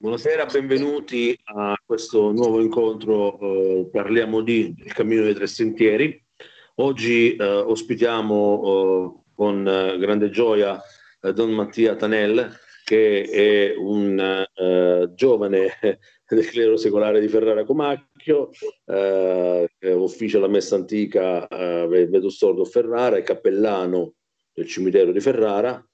Buonasera, benvenuti a questo nuovo incontro. Eh, parliamo di Il cammino dei tre sentieri. Oggi eh, ospitiamo eh, con grande gioia eh, Don Mattia Tanel, che è un eh, giovane del clero secolare di Ferrara Comacchio, eh, ufficio alla messa antica Vetustordo Ferrara, è cappellano del cimitero di Ferrara,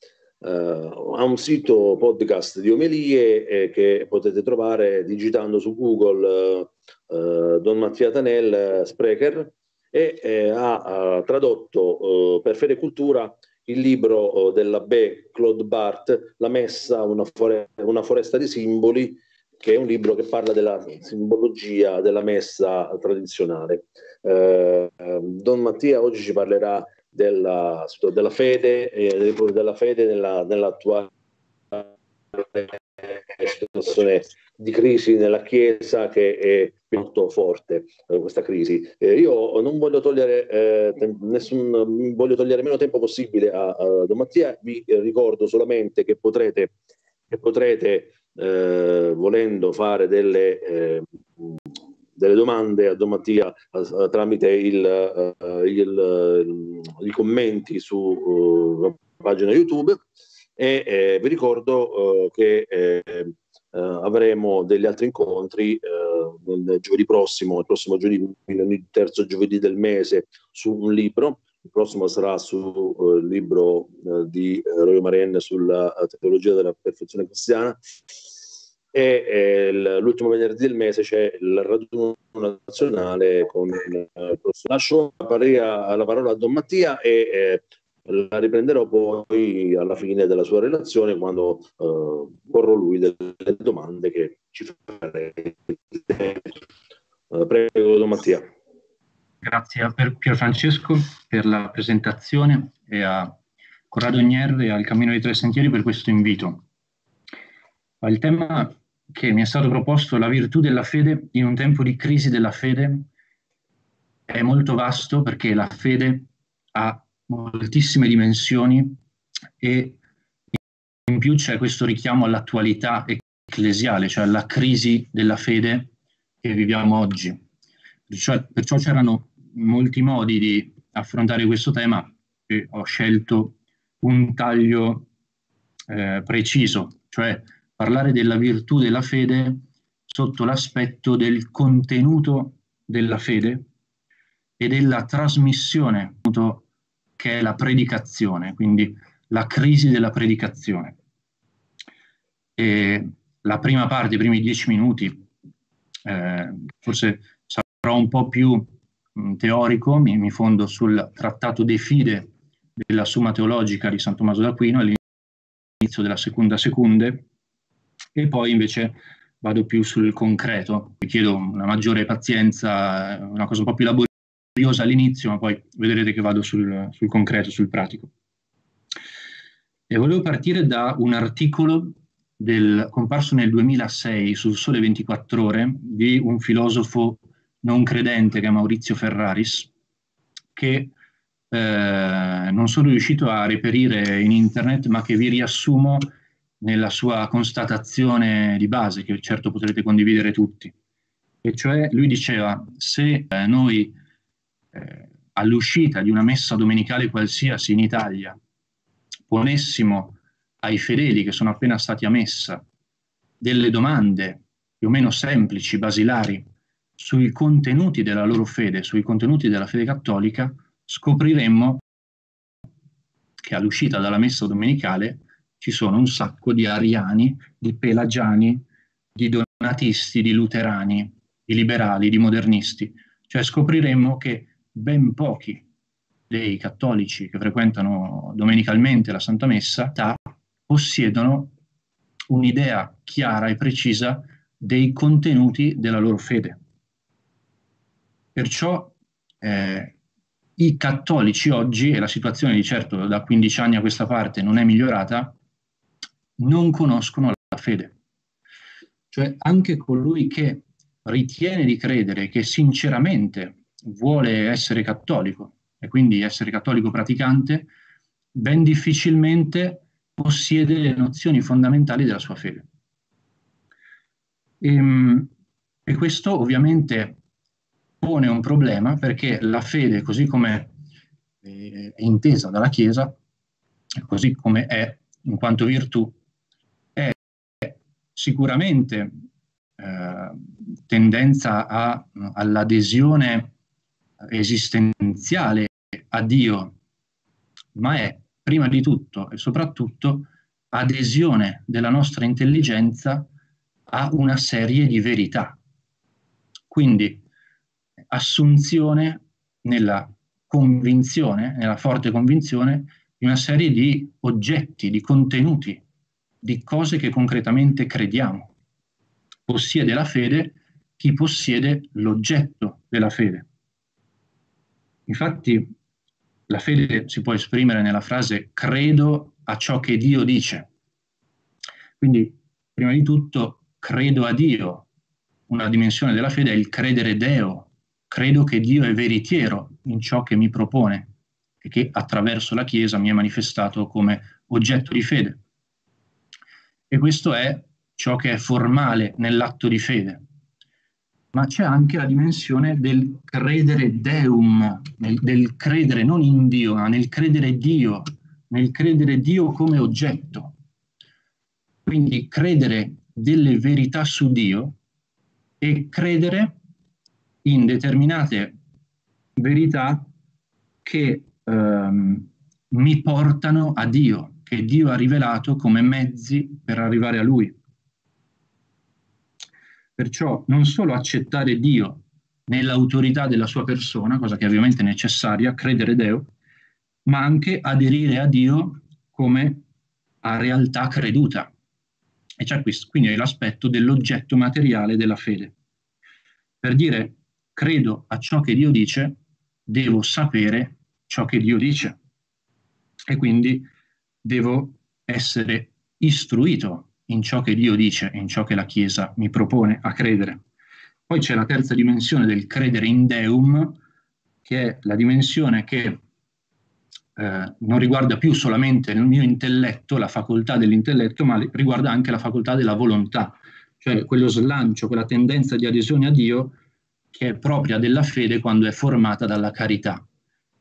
ha un sito podcast di omelie eh, che potete trovare digitando su Google uh, Don Mattia Tanel Sprecher e eh, ha tradotto per Fede Cultura il libro dell'abbé Claude Barthes, La Messa, una, fore- una foresta di simboli, che è un libro che parla della simbologia della messa tradizionale. Don Mattia oggi ci parlerà della, della fede, eh, della fede nella, nell'attuale situazione di crisi nella Chiesa che è molto forte eh, questa crisi. Eh, io non voglio togliere, eh, nessun, voglio togliere meno tempo possibile a, a Don Mattia, vi ricordo solamente che potrete, che potrete eh, volendo fare delle eh, delle domande a Don Mattia uh, tramite il, uh, il, i commenti sulla uh, pagina YouTube e eh, vi ricordo che eh, avremo degli altri incontri nel giovedì prossimo, il prossimo giovedì, il terzo giovedì del mese, su un libro. Il prossimo sarà sul libro di Royo Marenne sulla teologia della perfezione cristiana e eh, l'ultimo venerdì del mese c'è il raduno nazionale con il professor. Lascio la, la parola a Don Mattia e eh, la riprenderò poi alla fine della sua relazione quando eh, porrò lui delle domande che ci farete. Uh, prego, Don Mattia. Grazie a Pier Francesco per la presentazione e a Corrado Gnerve e al Cammino dei Tre Sentieri per questo invito. Il tema che mi è stato proposto la virtù della fede in un tempo di crisi della fede è molto vasto perché la fede ha moltissime dimensioni e in più c'è questo richiamo all'attualità ecclesiale, cioè alla crisi della fede che viviamo oggi. Perciò, perciò c'erano molti modi di affrontare questo tema e ho scelto un taglio eh, preciso, cioè parlare della virtù della fede sotto l'aspetto del contenuto della fede e della trasmissione, che è la predicazione, quindi la crisi della predicazione. E la prima parte, i primi dieci minuti, eh, forse sarò un po' più mh, mm, teorico, mi, mi, fondo sul trattato De Fide della Summa Teologica di San Tommaso d'Aquino all'inizio della seconda secunde, e poi invece vado più sul concreto, vi chiedo una maggiore pazienza, una cosa un po' più laboriosa all'inizio, ma poi vedrete che vado sul, sul concreto, sul pratico. E volevo partire da un articolo del, comparso nel 2006 sul Sole 24 Ore di un filosofo non credente che è Maurizio Ferraris, che eh, non sono riuscito a reperire in internet, ma che vi riassumo nella sua constatazione di base, che certo potrete condividere tutti. E cioè lui diceva, se eh, noi eh, all'uscita di una messa domenicale qualsiasi in Italia ponessimo ai fedeli che sono appena stati a messa delle domande più o meno semplici, basilari, sui contenuti della loro fede, sui contenuti della fede cattolica, scopriremmo che all'uscita dalla messa domenicale ci sono un sacco di ariani, di pelagiani, di donatisti, di luterani, di liberali, di modernisti. Cioè scopriremmo che ben pochi dei cattolici che frequentano domenicalmente la Santa Messa possiedono un'idea chiara e precisa dei contenuti della loro fede. Perciò eh, i cattolici oggi, e la situazione di certo da 15 anni a questa parte non è migliorata, non conoscono la fede. Cioè anche colui che ritiene di credere, che sinceramente vuole essere cattolico e quindi essere cattolico praticante, ben difficilmente possiede le nozioni fondamentali della sua fede. E, ehm, e questo ovviamente pone un problema perché la fede, così come è intesa dalla Chiesa, così come è in quanto virtù, sicuramente eh, tendenza a, all'adesione esistenziale a Dio, ma è prima di tutto e soprattutto adesione della nostra intelligenza a una serie di verità. Quindi assunzione nella convinzione, nella forte convinzione di una serie di oggetti, di contenuti, di cose che concretamente crediamo. Possiede la fede chi possiede l'oggetto della fede. Infatti la fede si può esprimere nella frase credo a ciò che Dio dice. Quindi, prima di tutto, credo a Dio. Una dimensione della fede è il credere Deo. Credo che Dio è veritiero in ciò che mi propone e che attraverso la Chiesa mi è manifestato come oggetto di fede. E questo è ciò che è formale nell'atto di fede ma c'è anche la dimensione del credere Deum, nel, del credere non in Dio, ma nel credere Dio, nel credere Dio come oggetto. Quindi credere delle verità su Dio e credere in determinate verità che ehm, mi portano a Dio, che Dio ha rivelato come mezzi per arrivare a Lui. Perciò non solo accettare Dio nell'autorità della sua persona, cosa che ovviamente è necessaria, credere Dio, ma anche aderire a Dio come a realtà creduta. E c'è questo, quindi è l'aspetto dell'oggetto materiale della fede. Per dire credo a ciò che Dio dice, devo sapere ciò che Dio dice. E quindi devo essere istruito in ciò che Dio dice in ciò che la Chiesa mi propone a credere. Poi c'è la terza dimensione del credere in Deum, che è la dimensione che eh, non riguarda più solamente il mio intelletto, la facoltà dell'intelletto, ma riguarda anche la facoltà della volontà, cioè quello slancio, quella tendenza di adesione a Dio che è propria della fede quando è formata dalla carità.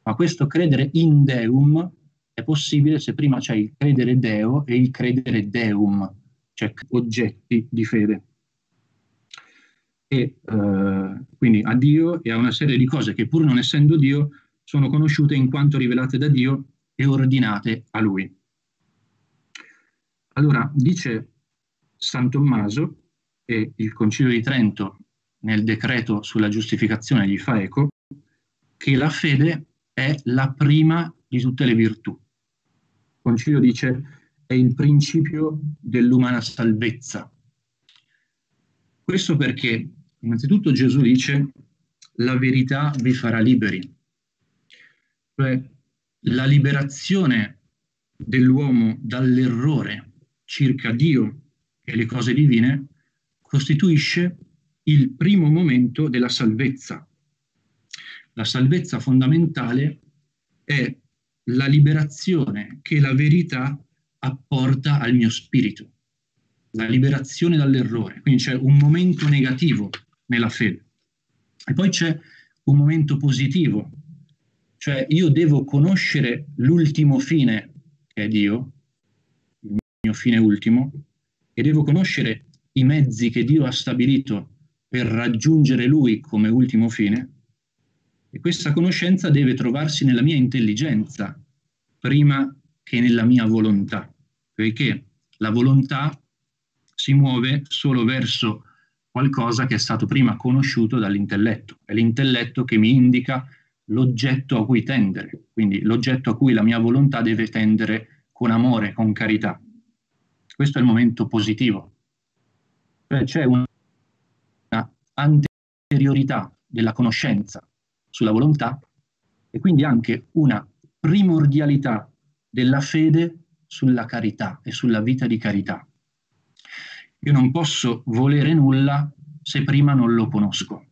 Ma questo credere in Deum è possibile se prima c'è il credere Deo e il credere Deum, cioè oggetti di fede. E eh, quindi a Dio e a una serie di cose che pur non essendo Dio sono conosciute in quanto rivelate da Dio e ordinate a Lui. Allora dice San Tommaso e il Concilio di Trento nel decreto sulla giustificazione gli fa eco che la fede è la prima di tutte le virtù. Il Concilio dice è il principio dell'umana salvezza. Questo perché, innanzitutto, Gesù dice la verità vi farà liberi. Cioè, la liberazione dell'uomo dall'errore circa Dio e le cose divine costituisce il primo momento della salvezza. La salvezza fondamentale è la liberazione che la verità apporta al mio spirito, la liberazione dall'errore. Quindi c'è un momento negativo nella fede. E poi c'è un momento positivo, cioè io devo conoscere l'ultimo fine, che è Dio, il mio fine ultimo, e devo conoscere i mezzi che Dio ha stabilito per raggiungere Lui come ultimo fine. E questa conoscenza deve trovarsi nella mia intelligenza prima che nella mia volontà perché la volontà si muove solo verso qualcosa che è stato prima conosciuto dall'intelletto. È l'intelletto che mi indica l'oggetto a cui tendere, quindi l'oggetto a cui la mia volontà deve tendere con amore, con carità. Questo è il momento positivo. Cioè c'è una anteriorità della conoscenza sulla volontà e quindi anche una primordialità della fede sulla carità e sulla vita di carità. Io non posso volere nulla se prima non lo conosco.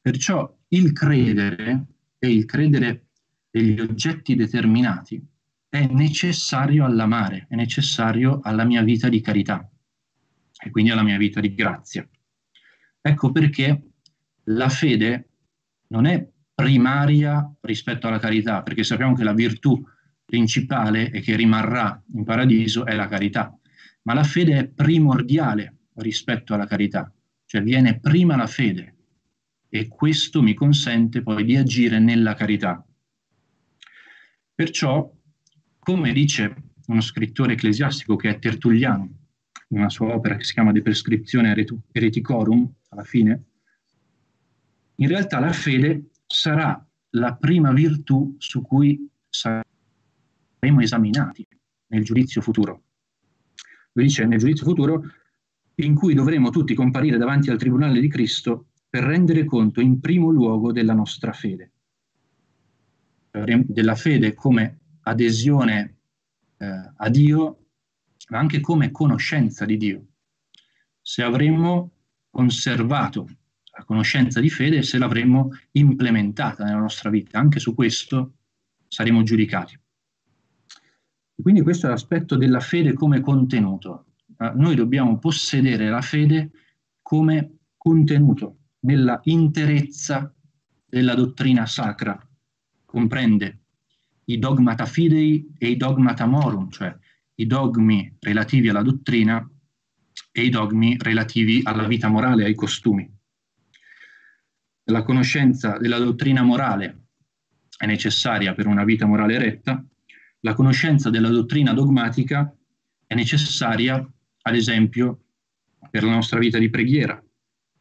Perciò il credere e il credere degli oggetti determinati è necessario all'amare, è necessario alla mia vita di carità. e quindi alla mia vita di grazia. Ecco perché la fede non è primaria rispetto alla carità, perché sappiamo che la virtù principale e che rimarrà in paradiso è la carità, ma la fede è primordiale rispetto alla carità, cioè viene prima la fede e questo mi consente poi di agire nella carità. Perciò, come dice uno scrittore ecclesiastico che è Tertulliano, in una sua opera che si chiama De Prescriptione Ereticorum, alla fine, in realtà la fede sarà la prima virtù su cui saremo esaminati nel giudizio futuro. Lui dice nel giudizio futuro in cui dovremo tutti comparire davanti al tribunale di Cristo per rendere conto in primo luogo della nostra fede, della fede come adesione eh, a Dio, ma anche come conoscenza di Dio. Se avremmo conservato conoscenza di fede se l'avremmo implementata nella nostra vita. Anche su questo saremo giudicati. E quindi questo è l'aspetto della fede come contenuto. Uh, noi dobbiamo possedere la fede come contenuto nella interezza della dottrina sacra. Comprende i dogmata fidei e i dogmata morum, cioè i dogmi relativi alla dottrina e i dogmi relativi alla vita morale, ai costumi. La conoscenza della dottrina morale è necessaria per una vita morale retta, la conoscenza della dottrina dogmatica è necessaria, ad esempio, per la nostra vita di preghiera,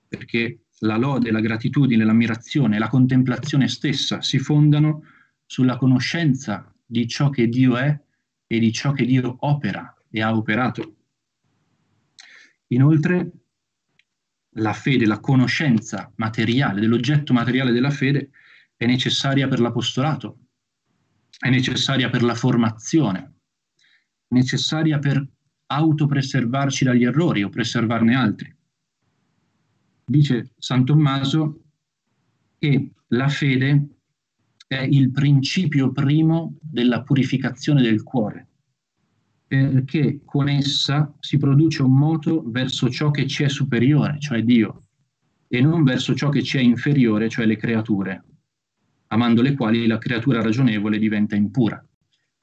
perché la lode, la gratitudine, l'ammirazione, la contemplazione stessa si fondano sulla conoscenza di ciò che Dio è e di ciò che Dio opera e ha operato. Inoltre, la fede, la conoscenza materiale dell'oggetto materiale della fede è necessaria per l'apostolato, è necessaria per la formazione, è necessaria per autopreservarci dagli errori o preservarne altri. Dice San Tommaso che la fede è il principio primo della purificazione del cuore perché con essa si produce un moto verso ciò che ci è superiore, cioè Dio, e non verso ciò che ci è inferiore, cioè le creature, amando le quali la creatura ragionevole diventa impura.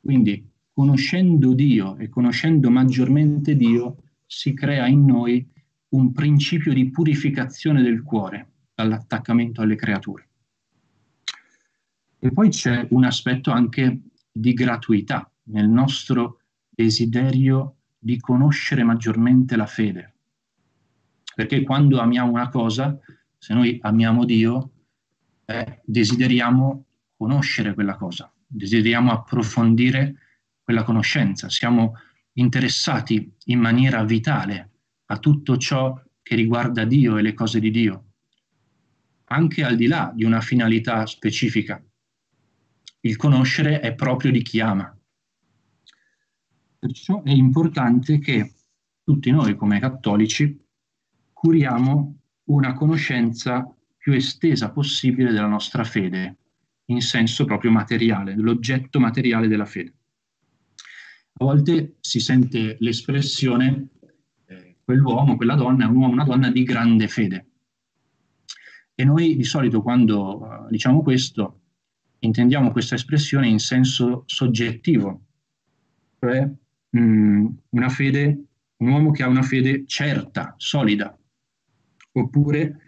Quindi, conoscendo Dio e conoscendo maggiormente Dio, si crea in noi un principio di purificazione del cuore dall'attaccamento alle creature. E poi c'è un aspetto anche di gratuità nel nostro desiderio di conoscere maggiormente la fede. Perché quando amiamo una cosa, se noi amiamo Dio, eh, desideriamo conoscere quella cosa, desideriamo approfondire quella conoscenza, siamo interessati in maniera vitale a tutto ciò che riguarda Dio e le cose di Dio, anche al di là di una finalità specifica. Il conoscere è proprio di chi ama. Perciò è importante che tutti noi come cattolici curiamo una conoscenza più estesa possibile della nostra fede, in senso proprio materiale, dell'oggetto materiale della fede. A volte si sente l'espressione eh, quell'uomo, quella donna è un uomo, una donna di grande fede. E noi di solito quando uh, diciamo questo intendiamo questa espressione in senso soggettivo, cioè mh, mm, una fede, un uomo che ha una fede certa, solida, oppure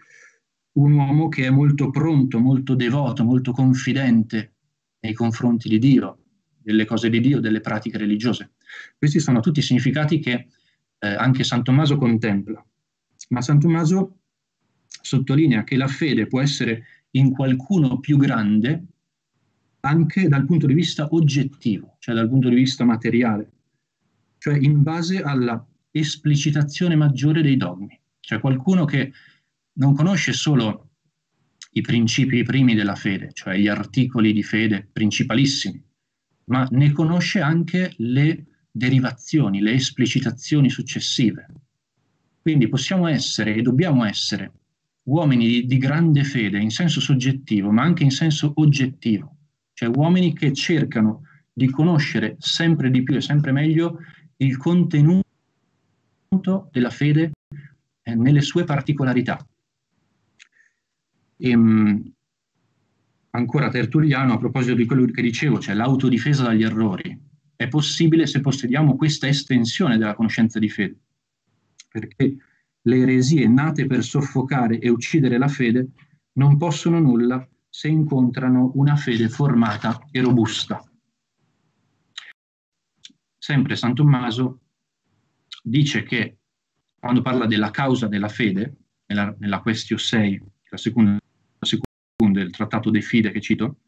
un uomo che è molto pronto, molto devoto, molto confidente nei confronti di Dio, delle cose di Dio, delle pratiche religiose. Questi sono tutti significati che eh, anche San Tommaso contempla. Ma San Tommaso sottolinea che la fede può essere in qualcuno più grande anche dal punto di vista oggettivo, cioè dal punto di vista materiale cioè in base alla esplicitazione maggiore dei dogmi. Cioè qualcuno che non conosce solo i principi primi della fede, cioè gli articoli di fede principalissimi, ma ne conosce anche le derivazioni, le esplicitazioni successive. Quindi possiamo essere e dobbiamo essere uomini di, di, grande fede in senso soggettivo, ma anche in senso oggettivo, cioè uomini che cercano di conoscere sempre di più e sempre meglio il contenuto della fede eh, nelle sue particolarità. E, ehm, ancora Tertulliano, a proposito di quello che dicevo, cioè l'autodifesa dagli errori, è possibile se possediamo questa estensione della conoscenza di fede, perché le eresie nate per soffocare e uccidere la fede non possono nulla se incontrano una fede formata e robusta. Sempre San Tommaso dice che quando parla della causa della fede, nella, nella Questio 6, la seconda, la seconda del Trattato de Fide che cito,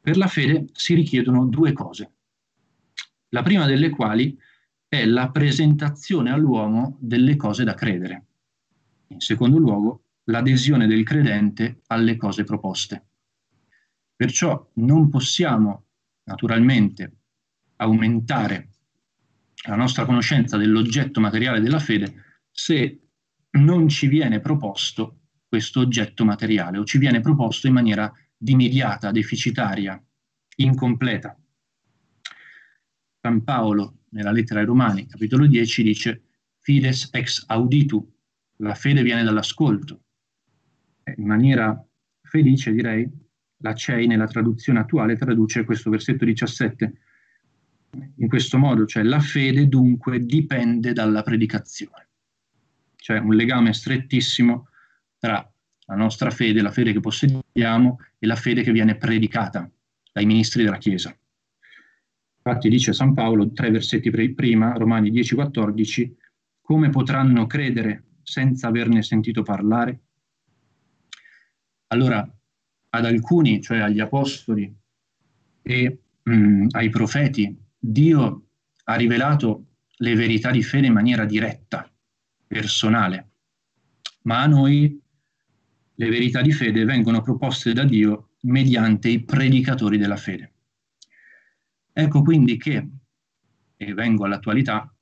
per la fede si richiedono due cose. La prima delle quali è la presentazione all'uomo delle cose da credere. In secondo luogo, l'adesione del credente alle cose proposte. Perciò non possiamo naturalmente aumentare la nostra conoscenza dell'oggetto materiale della fede se non ci viene proposto questo oggetto materiale o ci viene proposto in maniera dimediata, deficitaria, incompleta. San Paolo, nella lettera ai Romani, capitolo 10, dice fides ex auditu, la fede viene dall'ascolto. In maniera felice, direi, la CEI nella traduzione attuale traduce questo versetto 17 in questo modo, cioè la fede dunque dipende dalla predicazione. C'è un legame strettissimo tra la nostra fede, la fede che possediamo e la fede che viene predicata dai ministri della Chiesa. Infatti dice San Paolo, tre versetti prima, Romani 10-14, come potranno credere senza averne sentito parlare? Allora, ad alcuni, cioè agli apostoli e mh, mm, ai profeti, Dio ha rivelato le verità di fede in maniera diretta, personale, ma a noi le verità di fede vengono proposte da Dio mediante i predicatori della fede. Ecco quindi che, e vengo all'attualità,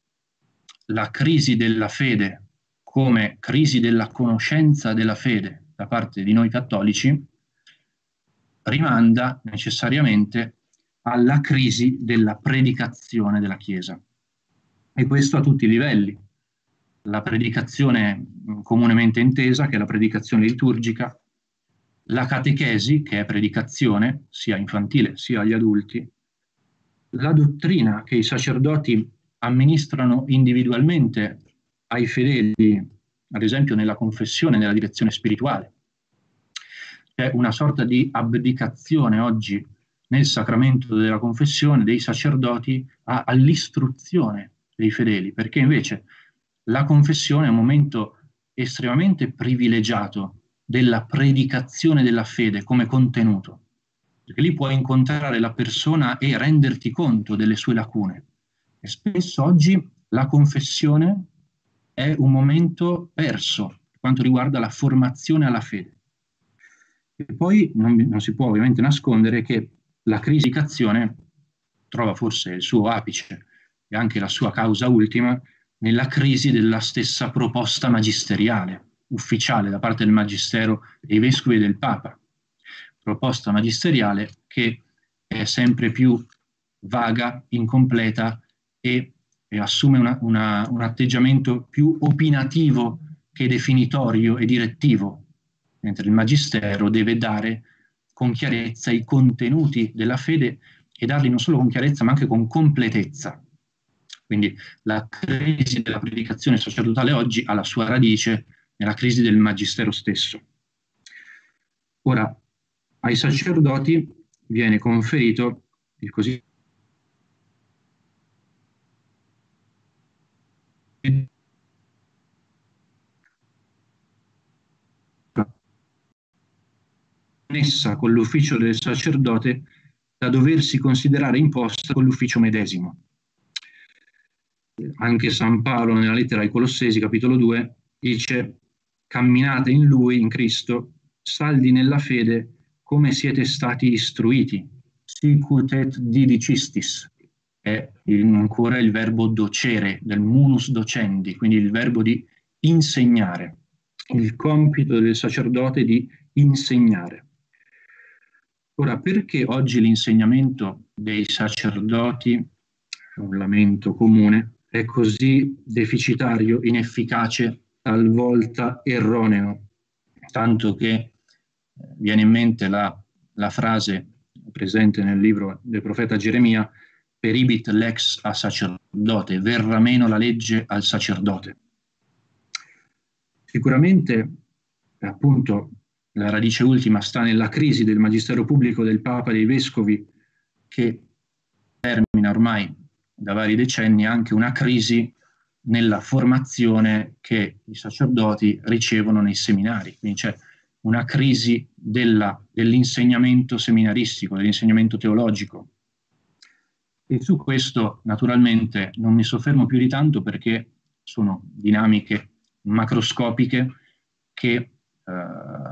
la crisi della fede come crisi della conoscenza della fede da parte di noi cattolici rimanda necessariamente alla crisi della predicazione della Chiesa. E questo a tutti i livelli. La predicazione comunemente intesa, che è la predicazione liturgica, la catechesi, che è predicazione sia infantile sia agli adulti, la dottrina che i sacerdoti amministrano individualmente ai fedeli, ad esempio nella confessione, nella direzione spirituale. C'è una sorta di abdicazione oggi nel sacramento della confessione dei sacerdoti a, all'istruzione dei fedeli, perché invece la confessione è un momento estremamente privilegiato della predicazione della fede come contenuto, perché lì puoi incontrare la persona e renderti conto delle sue lacune. E spesso oggi la confessione è un momento perso per quanto riguarda la formazione alla fede. E poi non, non si può ovviamente nascondere che la crisi di azione trova forse il suo apice e anche la sua causa ultima nella crisi della stessa proposta magisteriale, ufficiale da parte del Magistero dei Vescovi e del Papa. Proposta magisteriale che è sempre più vaga, incompleta e, e assume una, una, un atteggiamento più opinativo che definitorio e direttivo, mentre il Magistero deve dare con chiarezza i contenuti della fede e darli non solo con chiarezza ma anche con completezza. Quindi la crisi della predicazione sacerdotale oggi ha la sua radice nella crisi del magistero stesso. Ora, ai sacerdoti viene conferito il cosiddetto connessa con l'ufficio del sacerdote da doversi considerare imposta con l'ufficio medesimo. Anche San Paolo nella lettera ai Colossesi, capitolo 2, dice camminate in Lui, in Cristo, saldi nella fede come siete stati istruiti, sicut et didicistis, è ancora il verbo docere, del munus docendi, quindi il verbo di insegnare, il compito del sacerdote di insegnare. Ora, perché oggi l'insegnamento dei sacerdoti, un lamento comune, è così deficitario, inefficace, talvolta erroneo, tanto che eh, viene in mente la, la frase presente nel libro del profeta Geremia, peribit lex a sacerdote, verrà meno la legge al sacerdote. Sicuramente, appunto, la radice ultima sta nella crisi del magistero pubblico del Papa e dei Vescovi, che termina ormai da vari decenni anche una crisi nella formazione che i sacerdoti ricevono nei seminari. Quindi c'è una crisi dell'insegnamento seminaristico, dell'insegnamento teologico. E su questo naturalmente non mi soffermo più di tanto perché sono dinamiche macroscopiche che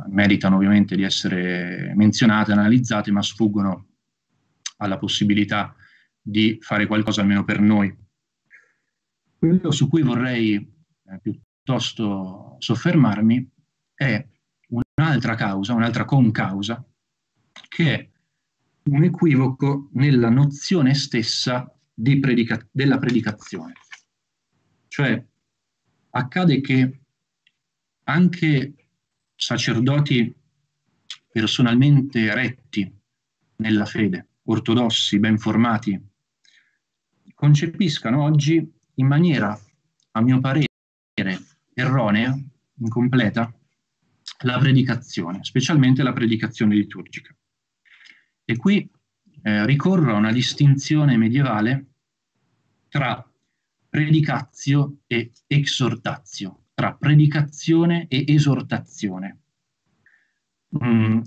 meritano ovviamente di essere menzionate, analizzate, ma sfuggono alla possibilità di fare qualcosa almeno per noi. Quello su cui vorrei eh, piuttosto soffermarmi è un'altra causa, un'altra concausa, che è un equivoco nella nozione stessa predica- della predicazione. Cioè, accade che anche sacerdoti personalmente retti nella fede, ortodossi, ben formati, concepiscano oggi in maniera, a mio parere, erronea, incompleta, la predicazione, specialmente la predicazione liturgica. E qui eh, ricorro a una distinzione medievale tra predicazio e exhortazio, tra predicazione e esortazione. Mm,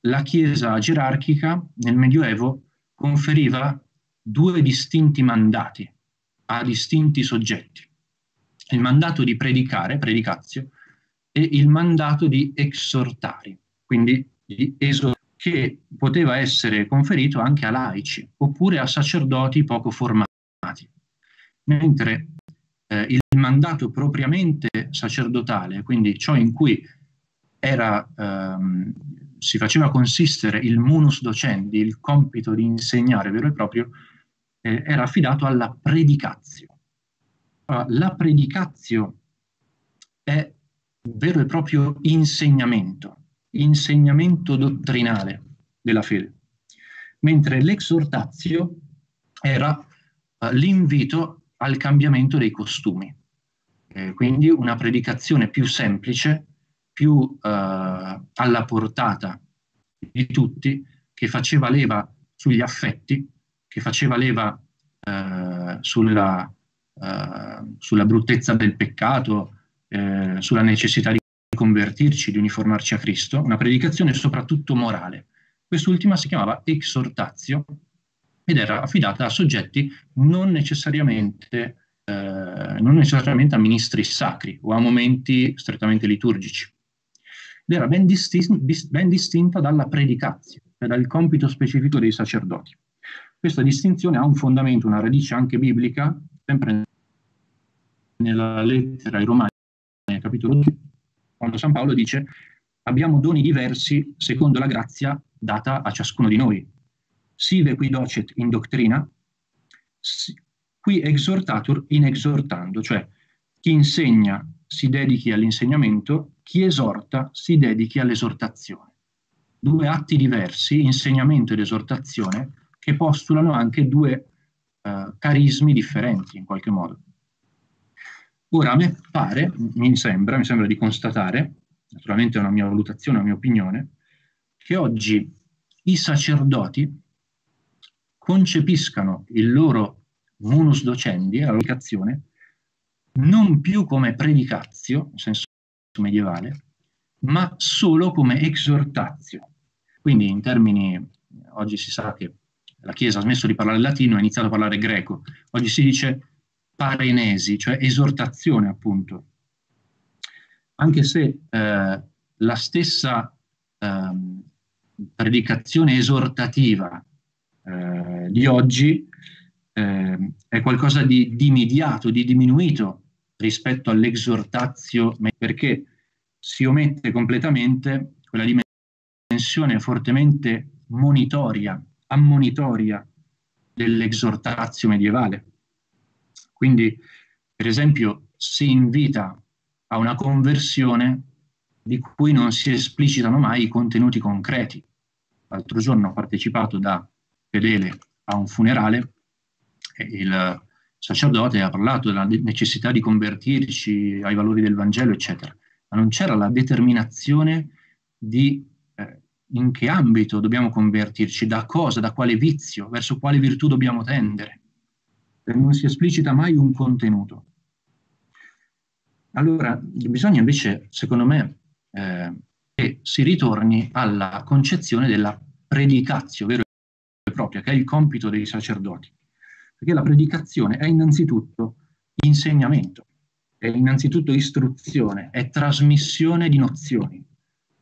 la Chiesa gerarchica nel Medioevo conferiva due distinti mandati a distinti soggetti. Il mandato di predicare, predicazio, e il mandato di exhortare, quindi di esortare, che poteva essere conferito anche a laici oppure a sacerdoti poco formati. Mentre eh, il mandato propriamente sacerdotale, quindi ciò in cui era, ehm, si faceva consistere il munus docendi, il compito di insegnare vero e proprio, eh, era affidato alla predicazio. Allora, la predicazio è vero e proprio insegnamento, insegnamento dottrinale della fede, mentre l'exortazio era uh, l'invito al cambiamento dei costumi, eh, quindi una predicazione più semplice, più uh, alla portata di tutti, che faceva leva sugli affetti, che faceva leva uh, sulla, sulla bruttezza del peccato, eh, sulla necessità di convertirci, di uniformarci a Cristo, una predicazione soprattutto morale. Quest'ultima si chiamava exhortatio ed era affidata a soggetti non necessariamente, eh, non necessariamente a ministri sacri o a momenti strettamente liturgici. Ed era ben, distin- ben distinta dalla predicazio, cioè dal compito specifico dei sacerdoti. Questa distinzione ha un fondamento, una radice anche biblica, sempre nella lettera ai Romani, capitolo 2, quando San Paolo dice abbiamo doni diversi secondo la grazia data a ciascuno di noi. Sive qui docet in doctrina, qui exhortatur in exhortando, cioè chi insegna si dedichi all'insegnamento, chi esorta si dedichi all'esortazione. Due atti diversi, insegnamento ed esortazione, che postulano anche due uh, carismi differenti in qualche modo. Ora, a me pare, mi sembra, mi sembra di constatare, naturalmente è una mia valutazione, una mia opinione, che oggi i sacerdoti concepiscano il loro munus docendi, la loro educazione, non più come predicazio, in senso medievale, ma solo come exhortazio. Quindi in termini, oggi si sa che la Chiesa ha smesso di parlare latino e ha iniziato a parlare greco, oggi si dice parenesi, cioè esortazione appunto. Anche se eh, la stessa eh, predicazione esortativa eh, di oggi ehm, è qualcosa di, di immediato, di diminuito rispetto all'esortazio, perché si omette completamente quella dimensione fortemente monitoria, ammonitoria dell'esortazio medievale Quindi, per esempio, si invita a una conversione di cui non si esplicitano mai i contenuti concreti. L'altro giorno ho partecipato da fedele a un funerale il sacerdote ha parlato della necessità di convertirci ai valori del Vangelo, eccetera, ma non c'era la determinazione di eh, in che ambito dobbiamo convertirci, da cosa, da quale vizio, verso quale virtù dobbiamo tendere. Non si esplicita mai un contenuto. Allora, bisogna invece, secondo me, eh, che si ritorni alla concezione della predicazione vera e propria, che è il compito dei sacerdoti. Perché la predicazione è innanzitutto insegnamento, è innanzitutto istruzione, è trasmissione di nozioni,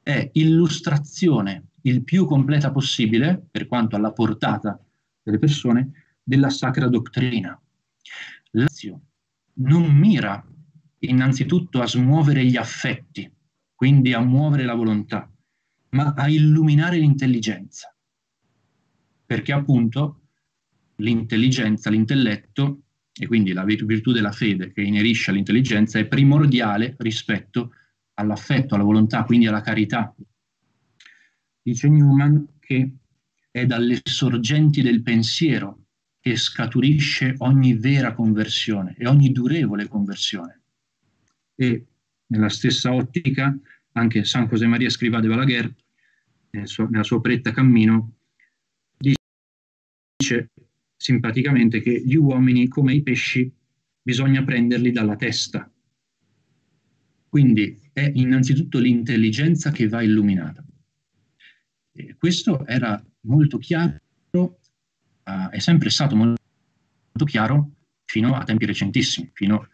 è illustrazione il più completa possibile, per quanto alla portata delle persone, della sacra dottrina. L'azio non mira innanzitutto a smuovere gli affetti, quindi a muovere la volontà, ma a illuminare l'intelligenza. Perché appunto l'intelligenza, l'intelletto, e quindi la virtù della fede che inerisce all'intelligenza, è primordiale rispetto all'affetto, alla volontà, quindi alla carità. Dice Newman che è dalle sorgenti del pensiero che scaturisce ogni vera conversione e ogni durevole conversione e nella stessa ottica anche San José Maria Scrivà de Balaguer, nel suo, nella sua operetta Cammino, dice simpaticamente che gli uomini, come i pesci, bisogna prenderli dalla testa. Quindi è innanzitutto l'intelligenza che va illuminata. E questo era molto chiaro, uh, è sempre stato molto chiaro fino a tempi recentissimi, fino a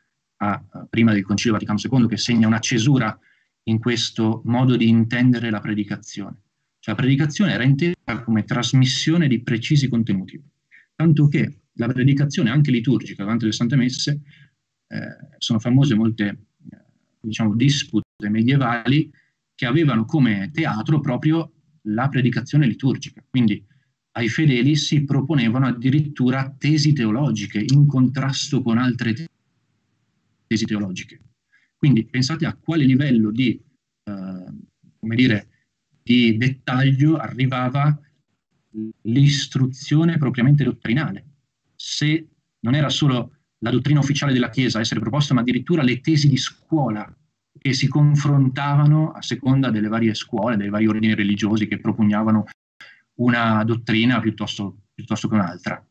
a, prima del Concilio Vaticano II, che segna una cesura in questo modo di intendere la predicazione. Cioè la predicazione era intesa come trasmissione di precisi contenuti, tanto che la predicazione anche liturgica davanti alle Sante Messe eh, sono famose molte eh, diciamo, dispute medievali che avevano come teatro proprio la predicazione liturgica. Quindi ai fedeli si proponevano addirittura tesi teologiche in contrasto con altre tesi teologiche. Quindi pensate a quale livello di, eh, dire, di dettaglio arrivava l'istruzione propriamente dottrinale. Se non era solo la dottrina ufficiale della Chiesa a essere proposta, ma addirittura le tesi di scuola che si confrontavano a seconda delle varie scuole, dei vari ordini religiosi che propugnavano una dottrina piuttosto, piuttosto che un'altra.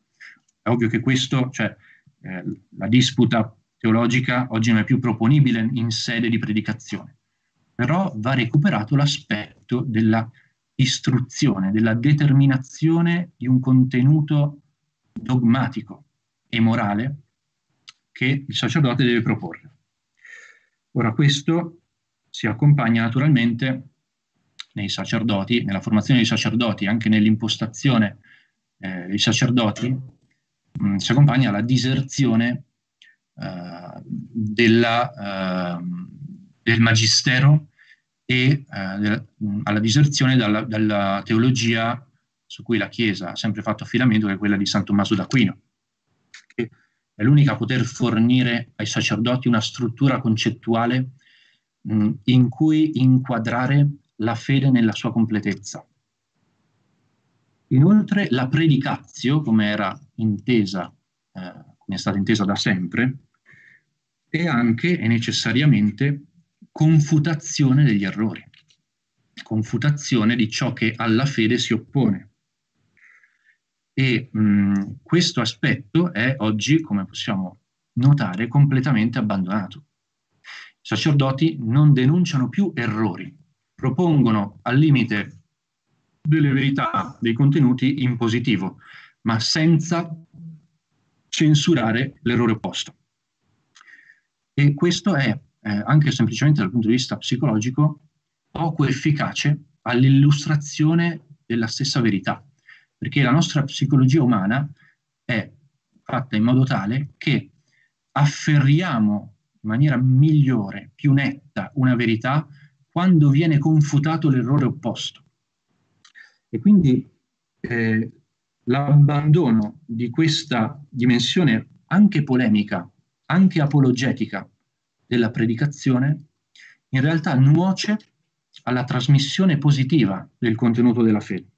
È ovvio che questo, cioè eh, la disputa teologica oggi non è più proponibile in sede di predicazione, però va recuperato l'aspetto della istruzione, della determinazione di un contenuto dogmatico e morale che il sacerdote deve proporre. Ora questo si accompagna naturalmente nei sacerdoti, nella formazione dei sacerdoti, anche nell'impostazione eh, dei sacerdoti, mh, mm, si accompagna alla diserzione eh, della, ehm, del magistero e eh, alla diserzione dalla, dalla, teologia su cui la Chiesa ha sempre fatto affidamento, che è quella di San Tommaso d'Aquino, che è l'unica a poter fornire ai sacerdoti una struttura concettuale mh, in cui inquadrare la fede nella sua completezza. Inoltre la predicazio, come era intesa, eh, come è stata intesa da sempre, è anche e necessariamente confutazione degli errori, confutazione di ciò che alla fede si oppone. E mh, questo aspetto è oggi, come possiamo notare, completamente abbandonato. I sacerdoti non denunciano più errori, propongono al limite delle verità, dei contenuti in positivo, ma senza censurare l'errore opposto. E questo è, eh, anche semplicemente dal punto di vista psicologico, poco efficace all'illustrazione della stessa verità, perché la nostra psicologia umana è fatta in modo tale che afferriamo in maniera migliore, più netta, una verità quando viene confutato l'errore opposto. E quindi eh, l'abbandono di questa dimensione anche polemica anche apologetica della predicazione, in realtà nuoce alla trasmissione positiva del contenuto della fede.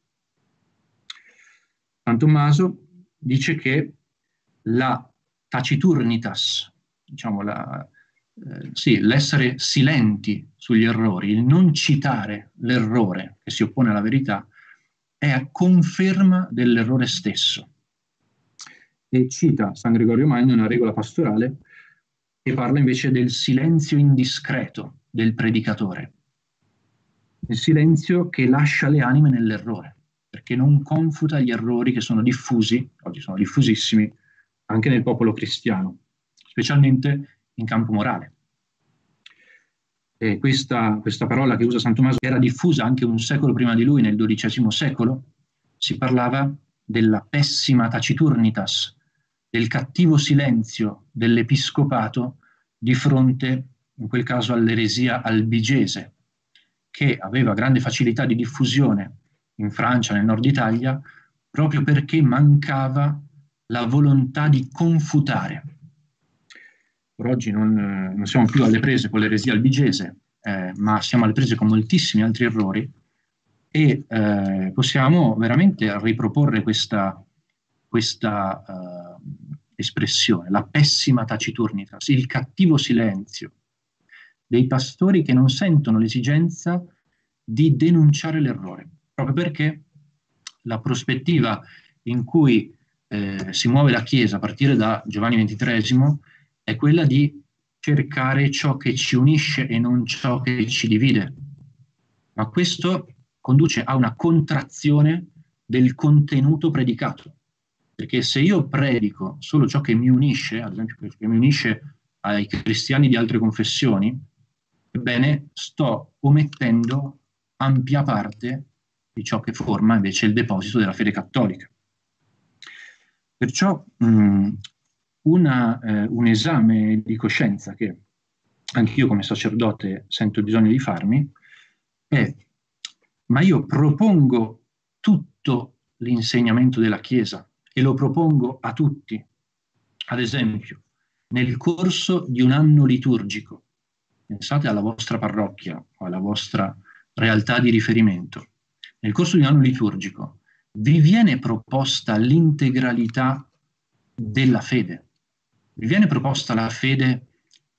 San Tommaso dice che la taciturnitas, diciamo la, eh, sì, l'essere silenti sugli errori, il non citare l'errore che si oppone alla verità, è a conferma dell'errore stesso. E cita San Gregorio Magno una regola pastorale che parla invece del silenzio indiscreto del predicatore, il silenzio che lascia le anime nell'errore, perché non confuta gli errori che sono diffusi, oggi sono diffusissimi, anche nel popolo cristiano, specialmente in campo morale. E questa, questa parola che usa San Tommaso era diffusa anche un secolo prima di lui, nel XII secolo, si parlava della pessima taciturnitas, del cattivo silenzio dell'episcopato di fronte, in quel caso, all'eresia albigese, che aveva grande facilità di diffusione in Francia, nel nord Italia, proprio perché mancava la volontà di confutare. Per oggi non, non siamo più alle prese con l'eresia albigese, eh, ma siamo alle prese con moltissimi altri errori e eh, possiamo veramente riproporre questa, questa uh, espressione, la pessima taciturnità, il cattivo silenzio dei pastori che non sentono l'esigenza di denunciare l'errore, proprio perché la prospettiva in cui eh, si muove la Chiesa a partire da Giovanni XXIII è quella di cercare ciò che ci unisce e non ciò che ci divide. Ma questo conduce a una contrazione del contenuto predicato. Perché se io predico solo ciò che mi unisce, ad esempio che mi unisce ai cristiani di altre confessioni, ebbene sto omettendo ampia parte di ciò che forma invece il deposito della fede cattolica. Perciò mh, una, eh, un esame di coscienza che anch'io come sacerdote sento bisogno di farmi è ma io propongo tutto l'insegnamento della Chiesa e lo propongo a tutti. Ad esempio, nel corso di un anno liturgico, pensate alla vostra parrocchia o alla vostra realtà di riferimento, nel corso di un anno liturgico vi viene proposta l'integralità della fede, vi viene proposta la fede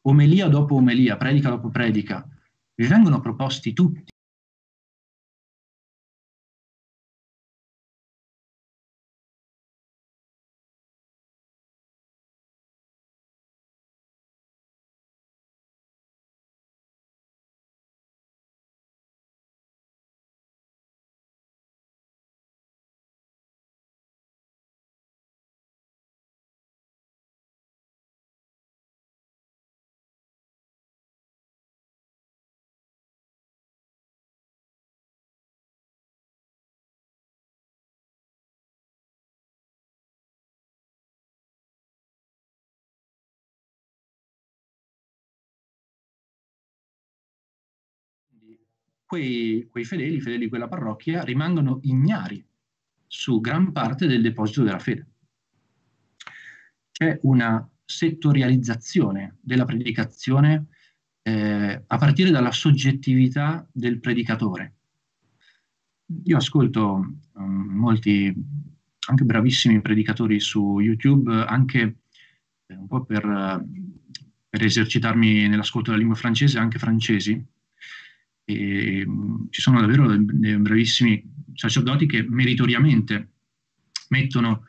omelia dopo omelia, predica dopo predica, vi vengono proposti tutti quei, quei fedeli, i fedeli di quella parrocchia, rimangono ignari su gran parte del deposito della fede. C'è una settorializzazione della predicazione eh, a partire dalla soggettività del predicatore. Io ascolto um, molti, anche bravissimi predicatori su YouTube, anche eh, un po' per, per esercitarmi nell'ascolto della lingua francese, anche francesi, e, mm, ci sono davvero dei bravissimi sacerdoti che meritoriamente mettono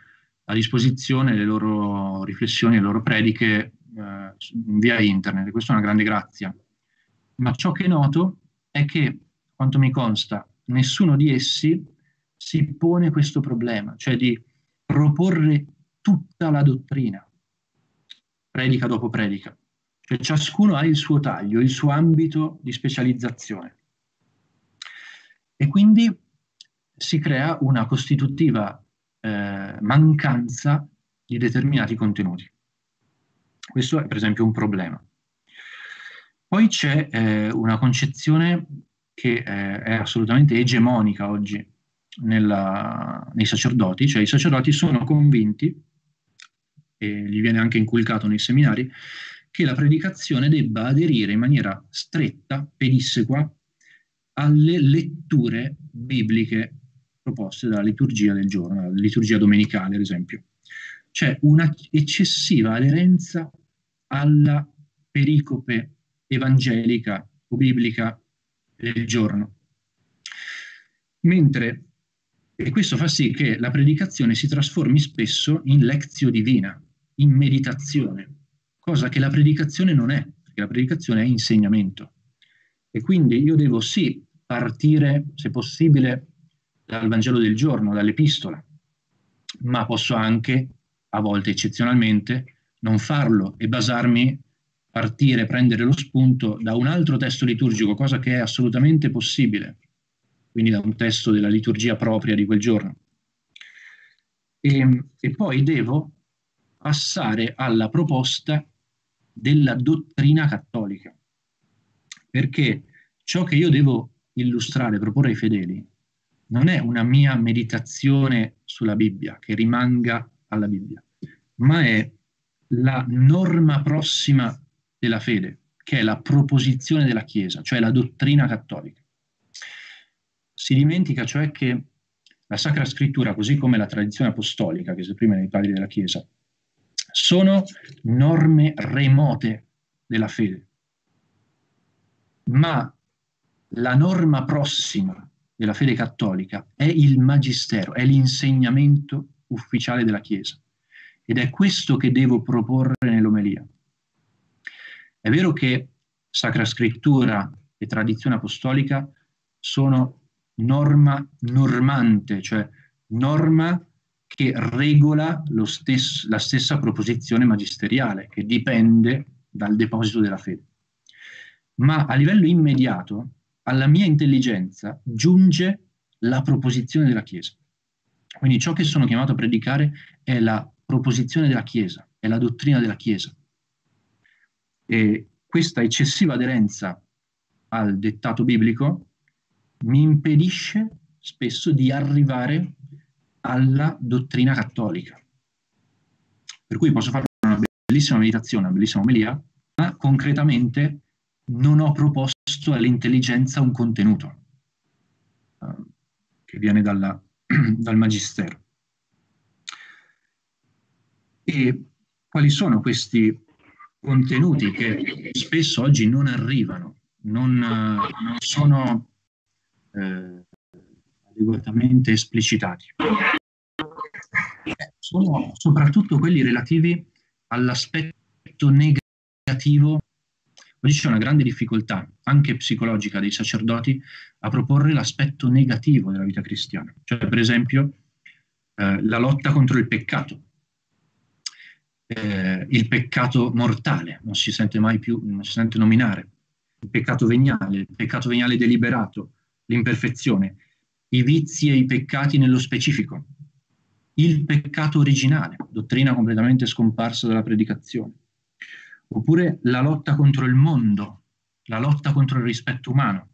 a disposizione le loro riflessioni, le loro prediche eh, via internet, questa è una grande grazia. Ma ciò che noto è che, quanto mi consta, nessuno di essi si pone questo problema, cioè di proporre tutta la dottrina, predica dopo predica. Cioè ciascuno ha il suo taglio, il suo ambito di specializzazione. E quindi si crea una costitutiva eh, mancanza di determinati contenuti. Questo è per esempio un problema. Poi c'è eh, una concezione che eh, è assolutamente egemonica oggi nella, nei sacerdoti, cioè i sacerdoti sono convinti e gli viene anche inculcato nei seminari, che la predicazione debba aderire in maniera stretta, pedissequa, alle letture bibliche proposte dalla liturgia del giorno, la liturgia domenicale ad esempio. C'è una eccessiva aderenza alla pericope evangelica o biblica del giorno. Mentre, e questo fa sì che la predicazione si trasformi spesso in lezio divina, in meditazione, cosa che la predicazione non è, perché la predicazione è insegnamento. E quindi io devo sì partire, se possibile, dal Vangelo del giorno, dall'epistola, ma posso anche, a volte eccezionalmente, non farlo e basarmi, partire, prendere lo spunto da un altro testo liturgico, cosa che è assolutamente possibile, quindi da un testo della liturgia propria di quel giorno. E, e poi devo passare alla proposta della dottrina cattolica, perché ciò che io devo illustrare, proporre ai fedeli, non è una mia meditazione sulla Bibbia, che rimanga alla Bibbia, ma è la norma prossima della fede, che è la proposizione della Chiesa, cioè la dottrina cattolica. Si dimentica cioè che la Sacra Scrittura, così come la tradizione apostolica che si esprime nei padri della Chiesa, sono norme remote della fede, ma la norma prossima della fede cattolica è il magistero, è l'insegnamento ufficiale della Chiesa. Ed è questo che devo proporre nell'omelia. È vero che Sacra Scrittura e tradizione apostolica sono norma normante, cioè norma che regola stesso, la stessa proposizione magisteriale, che dipende dal deposito della fede. Ma a livello immediato alla mia intelligenza giunge la proposizione della Chiesa. Quindi ciò che sono chiamato a predicare è la proposizione della Chiesa, è la dottrina della Chiesa. E questa eccessiva aderenza al dettato biblico mi impedisce spesso di arrivare alla dottrina cattolica. Per cui posso fare una bellissima meditazione, una bellissima omelia, ma concretamente non ho proposto all'intelligenza un contenuto uh, che viene dalla, dal Magistero. E quali sono questi contenuti che spesso oggi non arrivano, non, non sono uh, adeguatamente esplicitati? Sono soprattutto quelli relativi all'aspetto negativo Oggi c'è una grande difficoltà, anche psicologica, dei sacerdoti a proporre l'aspetto negativo della vita cristiana. Cioè, per esempio, eh, la lotta contro il peccato. Eh, il peccato mortale, non si sente mai più, non si sente nominare. Il peccato veniale, il peccato veniale deliberato, l'imperfezione, i vizi e i peccati nello specifico, il peccato originale, dottrina completamente scomparsa dalla predicazione oppure la lotta contro il mondo, la lotta contro il rispetto umano,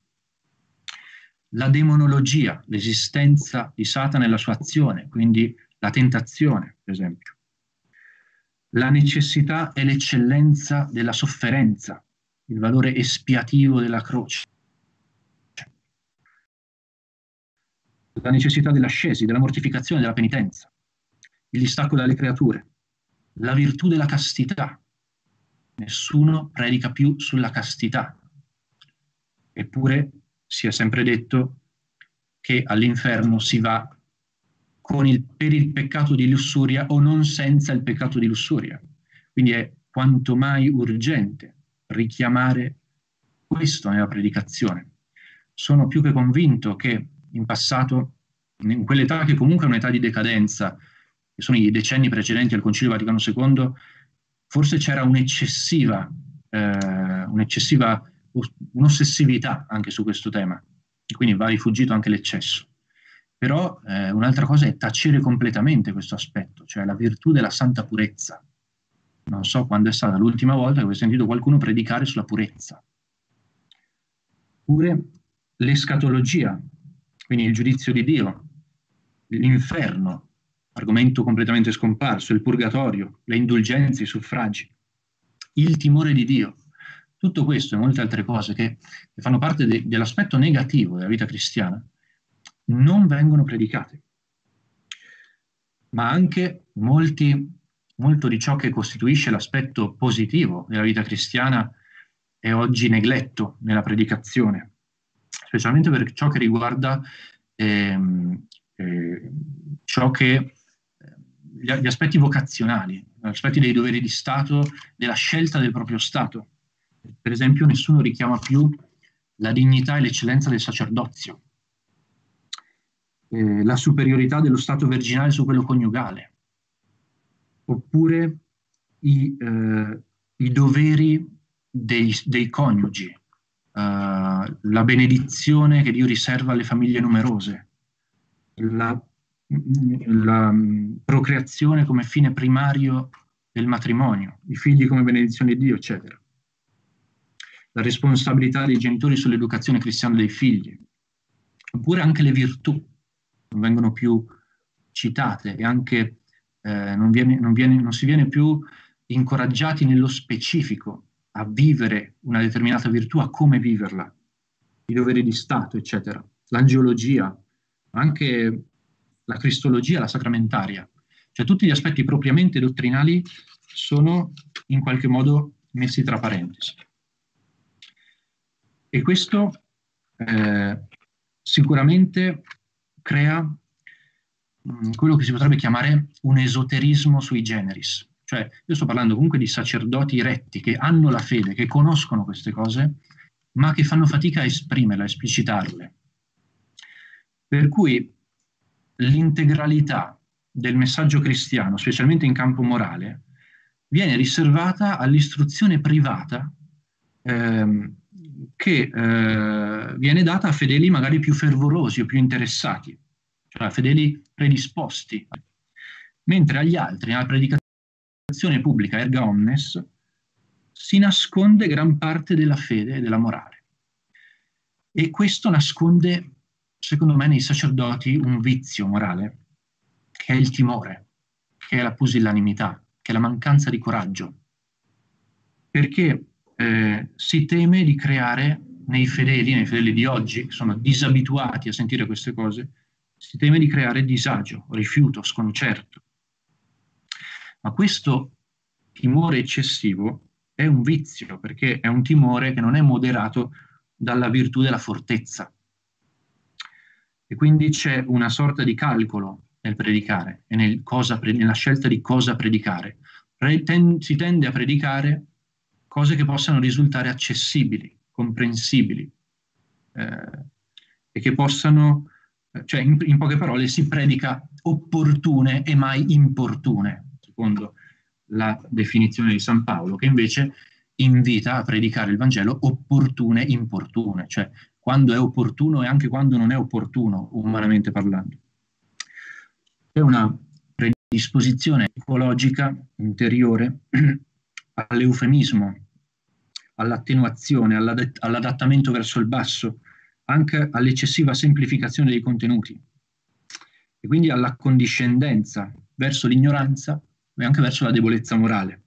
la demonologia, l'esistenza di Satana e la sua azione, quindi la tentazione, per esempio, la necessità e l'eccellenza della sofferenza, il valore espiativo della croce, la necessità dell'ascesi, della mortificazione, della penitenza, il distacco dalle creature, la virtù della castità, nessuno predica più sulla castità. Eppure si è sempre detto che all'inferno si va il, per il peccato di lussuria o non senza il peccato di lussuria. Quindi è quanto mai urgente richiamare questo nella predicazione. Sono più che convinto che in passato, in quell'età che comunque è un'età di decadenza, che sono i decenni precedenti al Concilio Vaticano II, forse c'era un'eccessiva, eh, un'eccessiva, un'ossessività anche su questo tema, e quindi va rifuggito anche l'eccesso. Però eh, un'altra cosa è tacere completamente questo aspetto, cioè la virtù della santa purezza. Non so quando è stata l'ultima volta che ho sentito qualcuno predicare sulla purezza. Oppure l'escatologia, quindi il giudizio di Dio, l'inferno, argomento completamente scomparso, il purgatorio, le indulgenze, i suffragi, il timore di Dio. Tutto questo e molte altre cose che, fanno parte de, dell'aspetto negativo della vita cristiana non vengono predicate. Ma anche molti, molto di ciò che costituisce l'aspetto positivo della vita cristiana è oggi negletto nella predicazione, specialmente per ciò che riguarda ehm, eh, ciò che gli aspetti vocazionali, gli aspetti dei doveri di Stato, della scelta del proprio Stato. Per esempio, nessuno richiama più la dignità e l'eccellenza del sacerdozio, eh, la superiorità dello Stato virginale su quello coniugale, oppure i, eh, i doveri dei, dei coniugi, eh, la benedizione che Dio riserva alle famiglie numerose, la la mm, procreazione come fine primario del matrimonio, i figli come benedizione di Dio, eccetera. La responsabilità dei genitori sull'educazione cristiana dei figli, oppure anche le virtù non vengono più citate e anche eh, non, viene, non, viene, non si viene più incoraggiati nello specifico a vivere una determinata virtù, a come viverla, i doveri di Stato, eccetera. L'angiologia, anche la cristologia, la sacramentaria, cioè tutti gli aspetti propriamente dottrinali sono in qualche modo messi tra parentesi. E questo eh, sicuramente crea mh, mm, quello che si potrebbe chiamare un esoterismo sui generis. Cioè, io sto parlando comunque di sacerdoti retti che hanno la fede, che conoscono queste cose, ma che fanno fatica a esprimerle, a esplicitarle. Per cui l'integralità del messaggio cristiano, specialmente in campo morale, viene riservata all'istruzione privata ehm, che eh, viene data a fedeli magari più fervorosi o più interessati, cioè a fedeli predisposti, mentre agli altri, nella predicazione pubblica erga omnes, si nasconde gran parte della fede e della morale. E questo nasconde secondo me, nei sacerdoti un vizio morale, che è il timore, che è la pusillanimità, che è la mancanza di coraggio. Perché eh, si teme di creare nei fedeli, nei fedeli di oggi, che sono disabituati a sentire queste cose, si teme di creare disagio, rifiuto, sconcerto. Ma questo timore eccessivo è un vizio, perché è un timore che non è moderato dalla virtù della fortezza, e quindi c'è una sorta di calcolo nel predicare e nel cosa, nella scelta di cosa predicare. si tende a predicare cose che possano risultare accessibili, comprensibili eh, e che possano, cioè in, in poche parole si predica opportune e mai importune, secondo la definizione di San Paolo, che invece invita a predicare il Vangelo opportune, importune, cioè quando è opportuno e anche quando non è opportuno, umanamente parlando. C'è una predisposizione ecologica interiore all'eufemismo, all'attenuazione, all'adattamento verso il basso, anche all'eccessiva semplificazione dei contenuti e quindi alla condiscendenza verso l'ignoranza e anche verso la debolezza morale.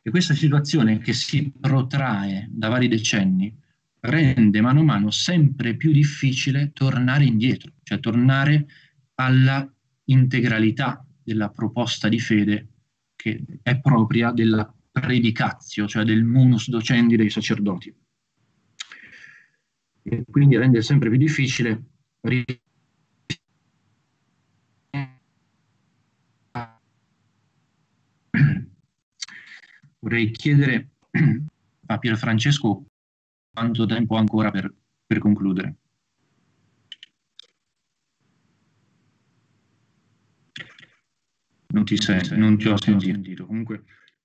E questa situazione che si protrae da vari decenni rende mano a mano sempre più difficile tornare indietro, cioè tornare alla integralità della proposta di fede che è propria della predicazio, cioè del munus docendi dei sacerdoti. E quindi rende sempre più difficile vorrei chiedere a Pier Francesco quanto tempo ancora per, per concludere? Non ti, sento, non ti ho sentito. Comunque,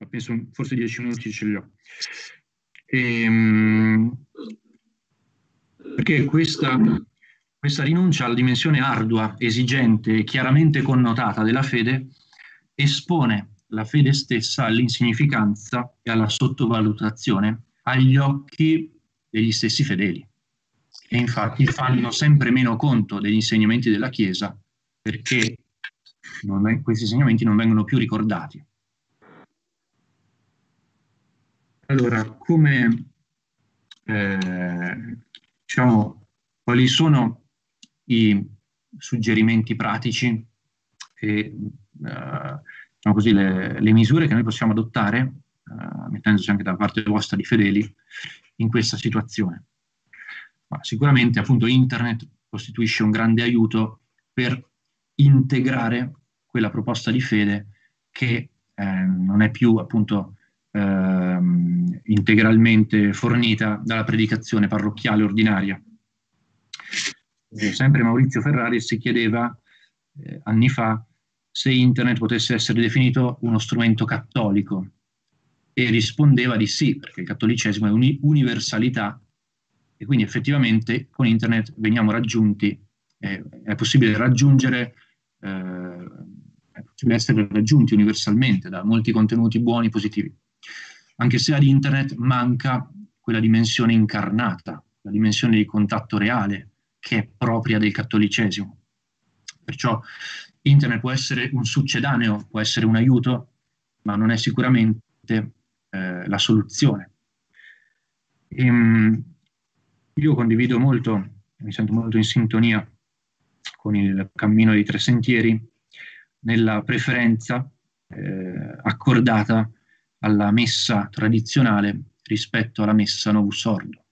penso forse dieci minuti ce li ho. Ehm, perché questa, questa rinuncia alla dimensione ardua, esigente e chiaramente connotata della fede espone la fede stessa all'insignificanza e alla sottovalutazione agli occhi degli stessi fedeli e infatti fanno sempre meno conto degli insegnamenti della Chiesa perché non, questi insegnamenti non vengono più ricordati. Allora, come eh, diciamo, quali sono i suggerimenti pratici e eh, diciamo così, le, le, misure che noi possiamo adottare, eh, mettendoci anche da parte vostra di fedeli, in questa situazione. Ma sicuramente appunto internet costituisce un grande aiuto per integrare quella proposta di fede che eh, non è più appunto eh, integralmente fornita dalla predicazione parrocchiale ordinaria. Sempre Maurizio Ferrari si chiedeva eh, anni fa se internet potesse essere definito uno strumento cattolico e rispondeva di sì, perché il cattolicesimo è un'universalità e quindi effettivamente con internet veniamo raggiunti, eh, è possibile raggiungere, eh, è possibile essere raggiunti universalmente da molti contenuti buoni, positivi. Anche se ad internet manca quella dimensione incarnata, la dimensione di contatto reale che è propria del cattolicesimo. Perciò internet può essere un succedaneo, può essere un aiuto, ma non è sicuramente eh, la soluzione. E, ehm, io condivido molto, mi sento molto in sintonia con il cammino dei tre sentieri nella preferenza eh, accordata alla messa tradizionale rispetto alla messa novus sordo.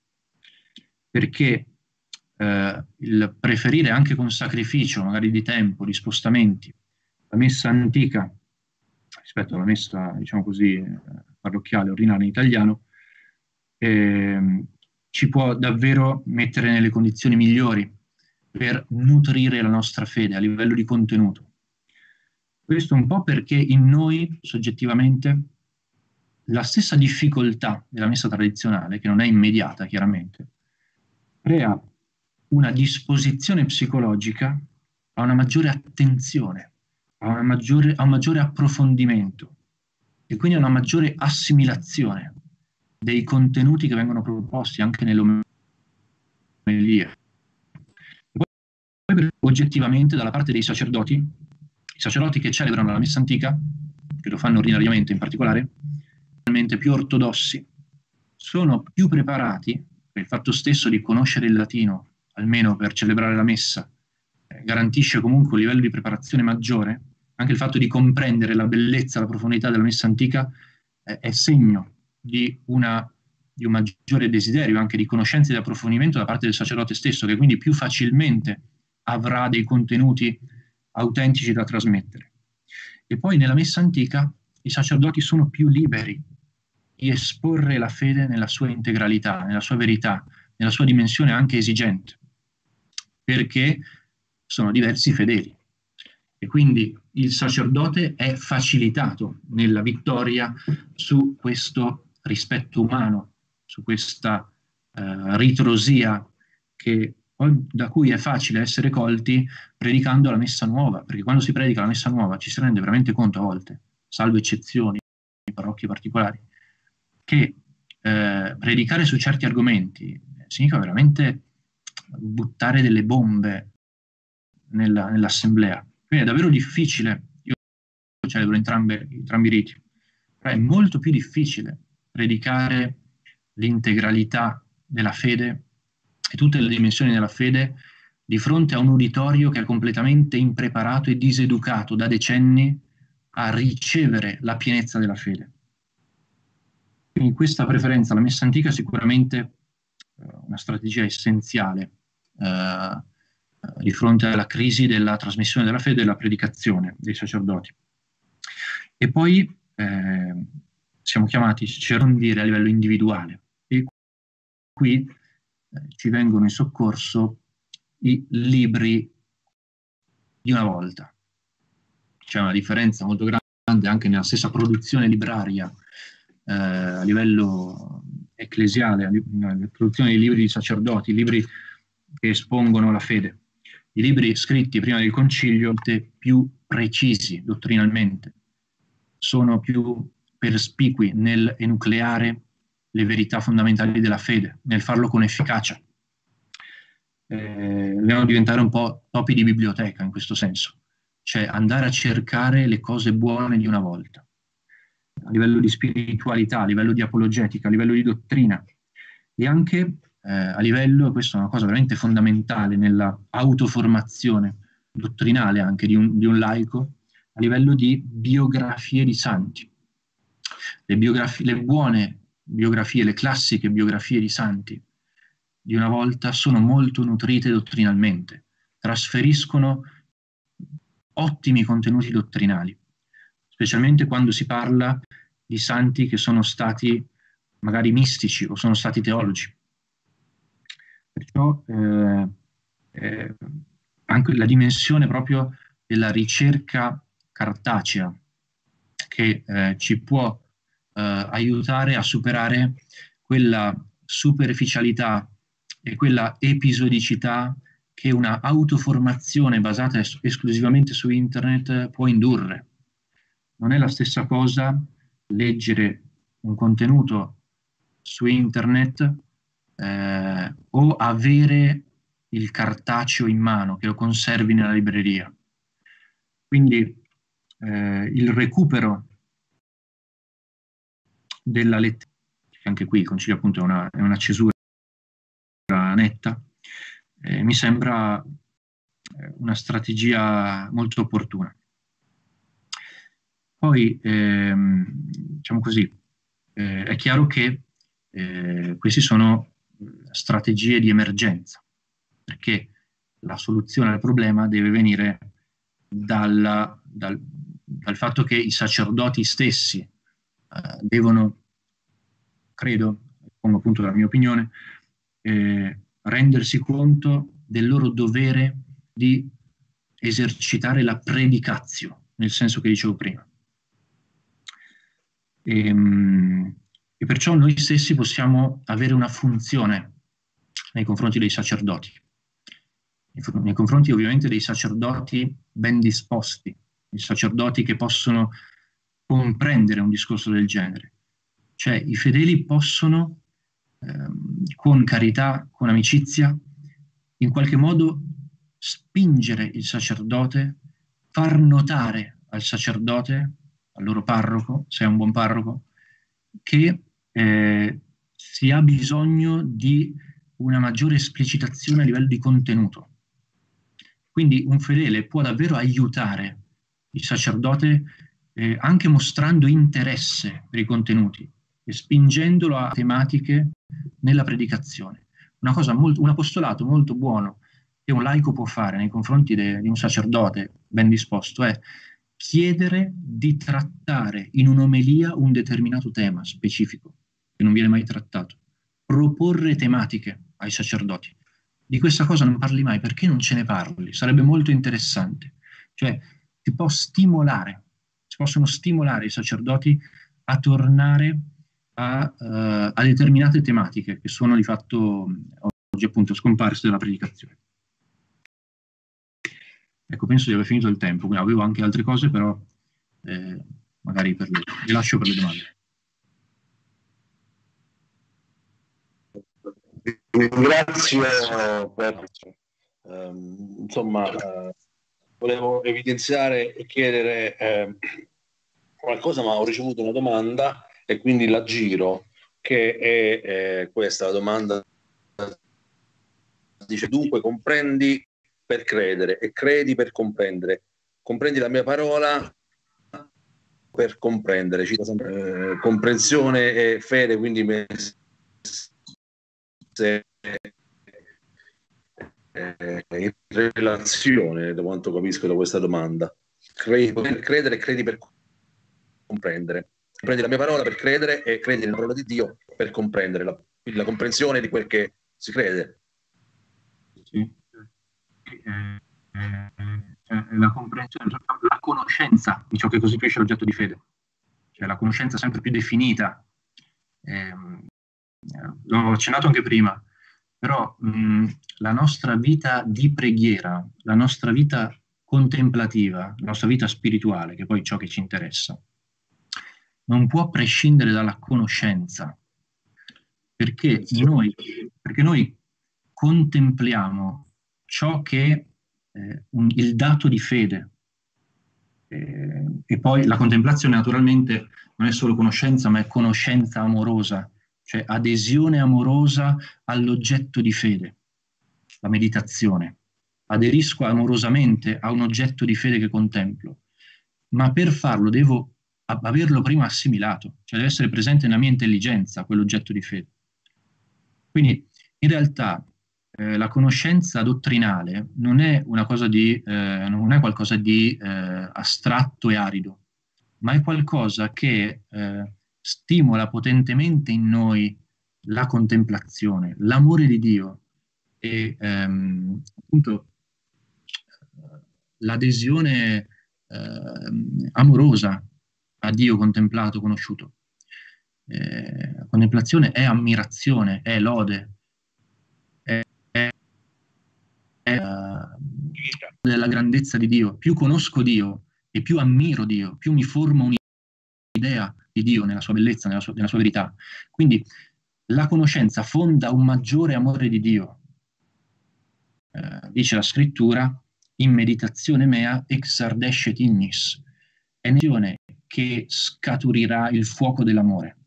Perché eh, il preferire anche con sacrificio, magari di tempo, di spostamenti, la messa antica rispetto alla messa, diciamo così, parrocchiale, ordinaria in italiano, eh, ci può davvero mettere nelle condizioni migliori per nutrire la nostra fede a livello di contenuto. Questo un po' perché in noi, soggettivamente, la stessa difficoltà della messa tradizionale, che non è immediata chiaramente, crea una disposizione psicologica a una maggiore attenzione, a, una maggiore, a un maggiore approfondimento e quindi una maggiore assimilazione dei contenuti che vengono proposti anche nell'omelia. Poi oggettivamente dalla parte dei sacerdoti, i sacerdoti che celebrano la messa antica, che lo fanno ordinariamente in particolare, più ortodossi, sono più preparati per il fatto stesso di conoscere il latino, almeno per celebrare la messa, eh, garantisce comunque un livello di preparazione maggiore, anche il fatto di comprendere la bellezza, la profondità della messa antica eh, è segno di, una, di un maggiore desiderio anche di conoscenza e di approfondimento da parte del sacerdote stesso, che quindi più facilmente avrà dei contenuti autentici da trasmettere. E poi nella messa antica i sacerdoti sono più liberi di esporre la fede nella sua integralità, nella sua verità, nella sua dimensione anche esigente, perché sono diversi fedeli. E quindi il sacerdote è facilitato nella vittoria su questo rispetto umano, su questa eh, ritrosia che, da cui è facile essere colti predicando la messa nuova, perché quando si predica la messa nuova ci si rende veramente conto a volte, salvo eccezioni, parrocchie particolari, che eh, predicare su certi argomenti significa veramente buttare delle bombe nella, nell'assemblea. Quindi è davvero difficile, io celebro entrambe, entrambi i riti, però è molto più difficile predicare l'integralità della fede e tutte le dimensioni della fede di fronte a un uditorio che è completamente impreparato e diseducato da decenni a ricevere la pienezza della fede. Quindi questa preferenza alla messa antica è sicuramente eh, una strategia essenziale eh, di fronte alla crisi della trasmissione della fede e della predicazione dei sacerdoti. E poi eh, siamo chiamati a cerondire a livello individuale. E qui eh, ci vengono in soccorso i libri di una volta. C'è una differenza molto grande anche nella stessa produzione libraria eh, a livello ecclesiale, nella produzione di libri di sacerdoti, libri che espongono la fede. I libri scritti prima del concilio più precisi dottrinalmente, sono più perspicui nel enucleare le verità fondamentali della fede, nel farlo con efficacia. Eh, devono diventare un po' topi di biblioteca in questo senso, cioè andare a cercare le cose buone di una volta, a livello di spiritualità, a livello di apologetica, a livello di dottrina e anche eh, a livello, questa è una cosa veramente fondamentale nella autoformazione dottrinale anche di un, di un laico, a livello di biografie di santi. Le, biografie, le buone biografie, le classiche biografie di santi di una volta sono molto nutrite dottrinalmente, trasferiscono ottimi contenuti dottrinali, specialmente quando si parla di santi che sono stati magari mistici o sono stati teologi. Perciò eh, eh, anche la dimensione proprio della ricerca cartacea che eh, ci può eh, aiutare a superare quella superficialità e quella episodicità che una autoformazione basata es- esclusivamente su internet può indurre. Non è la stessa cosa leggere un contenuto su internet eh, o avere il cartaceo in mano che lo conservi nella libreria. Quindi eh, il recupero della lettera, anche qui il concilio appunto è una, è una cesura netta, eh, mi sembra eh, una strategia molto opportuna. Poi, ehm, diciamo così, eh, è chiaro che eh, queste sono strategie di emergenza, perché la soluzione al problema deve venire dalla, dal, dal, fatto che i sacerdoti stessi eh, devono, credo, pongo appunto la mia opinione, eh, rendersi conto del loro dovere di esercitare la predicazio, nel senso che dicevo prima. E, ehm, e perciò noi stessi possiamo avere una funzione nei confronti dei sacerdoti, nei confronti ovviamente dei sacerdoti ben disposti, i sacerdoti che possono comprendere un discorso del genere. Cioè i fedeli possono Ehm, con carità, con amicizia, in qualche modo spingere il sacerdote, far notare al sacerdote, al loro parroco, se è un buon parroco, che eh, si ha bisogno di una maggiore esplicitazione a livello di contenuto. Quindi un fedele può davvero aiutare il sacerdote eh, anche mostrando interesse per i contenuti e spingendolo a tematiche nella predicazione. Molto, un apostolato molto buono che un laico può fare nei confronti de, di un sacerdote ben disposto è chiedere di trattare in un'omelia un determinato tema specifico che non viene mai trattato, proporre tematiche ai sacerdoti. Di questa cosa non parli mai perché non ce ne parli, sarebbe molto interessante. Cioè, si può stimolare, si possono stimolare i sacerdoti a tornare a, uh, a, determinate tematiche che sono di fatto oggi appunto scomparse dalla predicazione. Ecco, penso di aver finito il tempo, avevo anche altre cose, però eh, magari per le, le lascio per le domande. Ringrazio per, ehm, insomma, eh, volevo evidenziare e chiedere eh, qualcosa, ma ho ricevuto una domanda e quindi la giro che è eh, questa la domanda dice dunque comprendi per credere e credi per comprendere. Comprendi la mia parola per comprendere. Eh, comprensione e fede quindi se, eh, in relazione da quanto capisco da questa domanda credi per credere e credi per comprendere prendi la mia parola per credere e credi nella parola di Dio per comprendere la, la comprensione di quel che si crede. Sì. Eh, eh, la comprensione, la conoscenza di ciò che costituisce l'oggetto di fede, cioè la conoscenza sempre più definita. Eh, l'ho accennato anche prima, però mh, la nostra vita di preghiera, la nostra vita contemplativa, la nostra vita spirituale, che è poi ciò che ci interessa, non può prescindere dalla conoscenza, perché noi, perché noi contempliamo ciò che eh, un, il dato di fede. E, e poi la contemplazione naturalmente non è solo conoscenza, ma è conoscenza amorosa, cioè adesione amorosa all'oggetto di fede, la meditazione. Aderisco amorosamente a un oggetto di fede che contemplo, ma per farlo devo averlo prima assimilato, cioè deve essere presente nella mia intelligenza quell'oggetto di fede. Quindi in realtà eh, la conoscenza dottrinale non è, di, eh, non è qualcosa di eh, astratto e arido, ma è qualcosa che eh, stimola potentemente in noi la contemplazione, l'amore di Dio e ehm, appunto l'adesione ehm, amorosa a Dio contemplato, conosciuto. Eh, la contemplazione è ammirazione, è lode, è, è, è uh, della grandezza di Dio. Più conosco Dio e più ammiro Dio, più mi formo un'idea di Dio nella sua bellezza, nella sua, nella sua verità. Quindi la conoscenza fonda un maggiore amore di Dio. Eh, dice la scrittura, in meditazione mea ex ardescet ignis, è un'azione che scaturirà il fuoco dell'amore.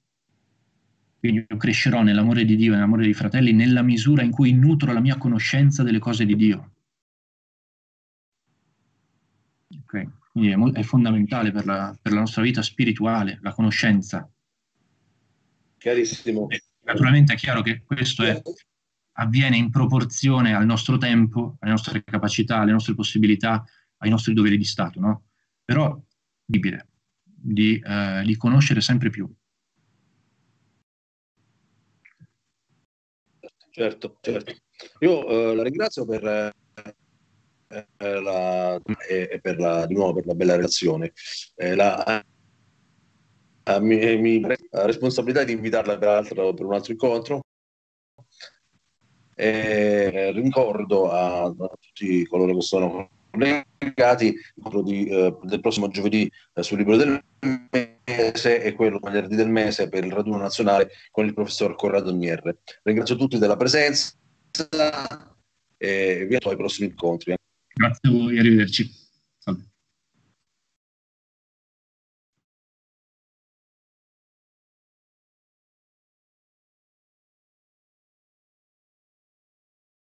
Quindi io crescerò nell'amore di Dio e nell'amore dei fratelli nella misura in cui nutro la mia conoscenza delle cose di Dio. Okay. Quindi è, mo- è fondamentale per la, per la, nostra vita spirituale, la conoscenza. Chiarissimo. E naturalmente è chiaro che questo è, avviene in proporzione al nostro tempo, alle nostre capacità, alle nostre possibilità, ai nostri doveri di Stato, no? Però, possibile di, eh, di conoscere sempre più. Certo, certo. Io eh, la ringrazio per, eh, la, e per la, di nuovo per la bella relazione. Eh, la, eh, mi, mi la responsabilità di invitarla peraltro per un altro incontro. E ricordo a, a tutti coloro che sono collegati di, eh, del prossimo giovedì eh, sul libro del mese e quello venerdì del mese per il raduno nazionale con il professor Corrado Nierre. Ringrazio tutti della presenza e vi aspetto ai prossimi incontri. Grazie a voi, arrivederci.